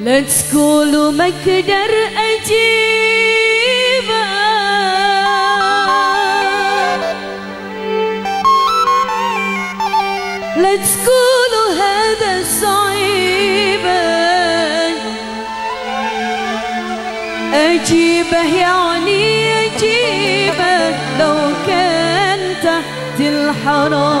لا تقولوا ما أقدر اجيبه لا تقولوا هذا صعيب اجيبه يعني اجيبه لو كان تحت الحراسه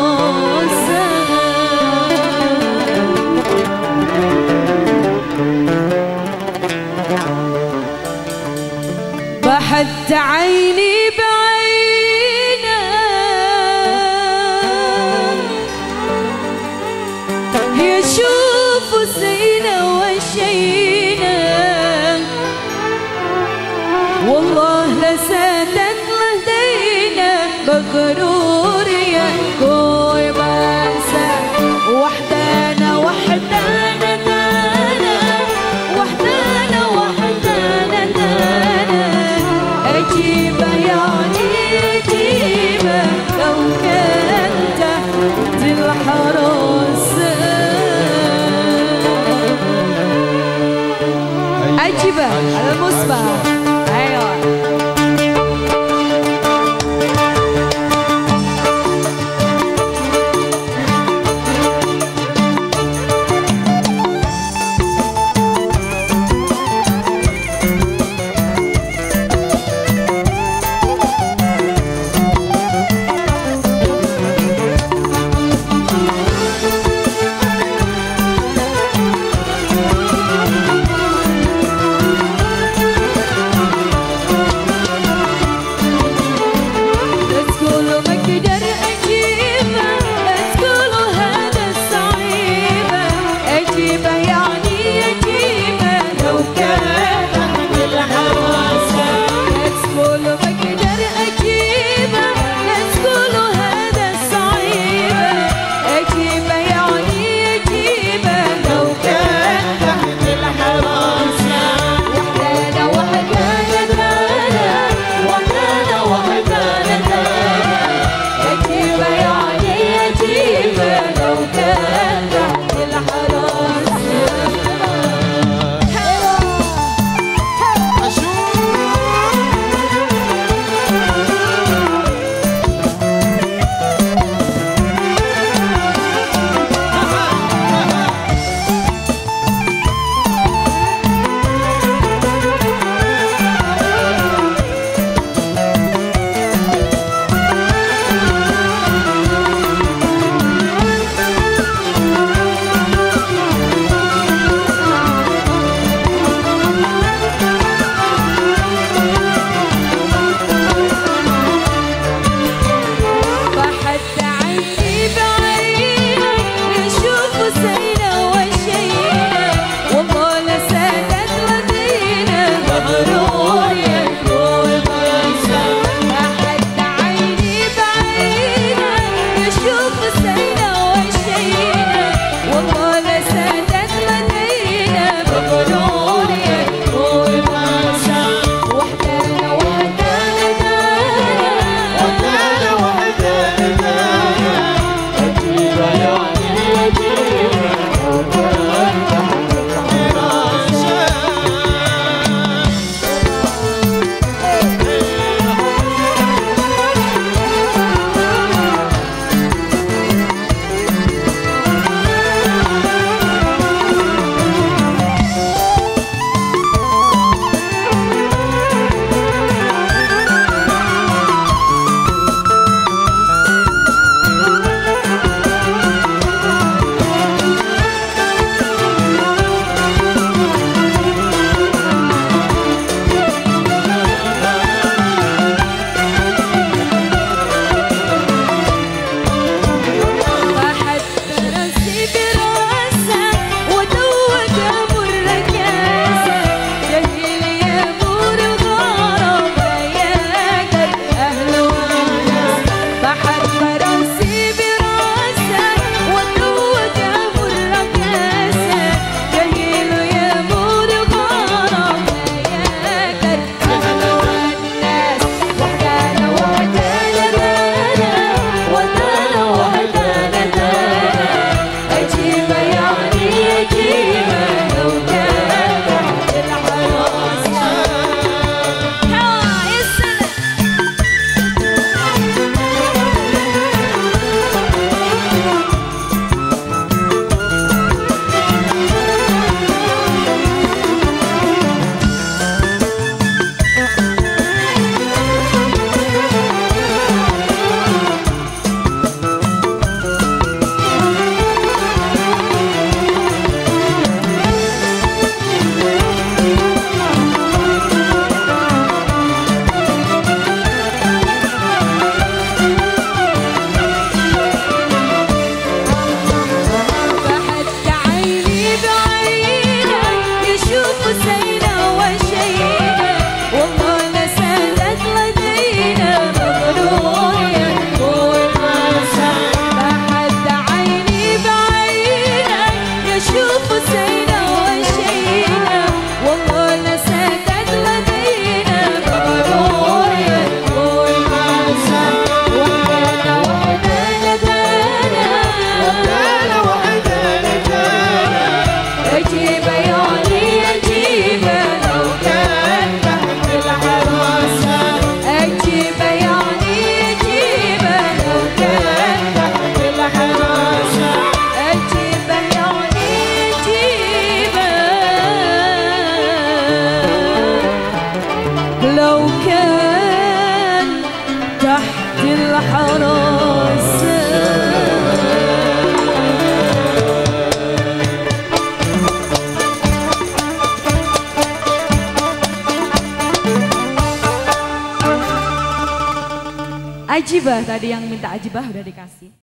بحت عيني بعينه Ajibah tadi yang minta Ajibah udah dikasih.